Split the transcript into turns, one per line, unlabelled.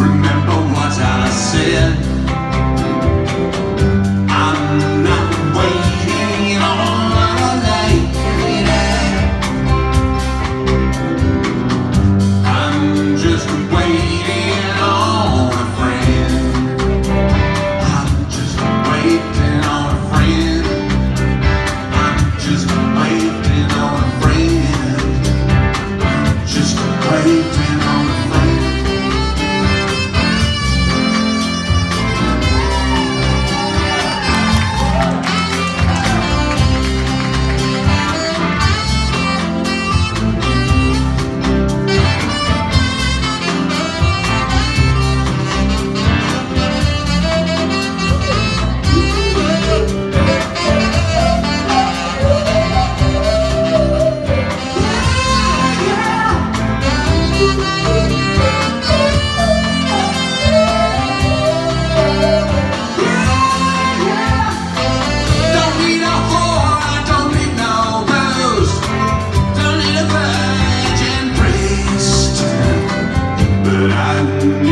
Remember what I said. I'm not waiting I'm just waiting on a friend. I'm just waiting on a friend. I'm just waiting on a friend. I'm just waiting Thank you.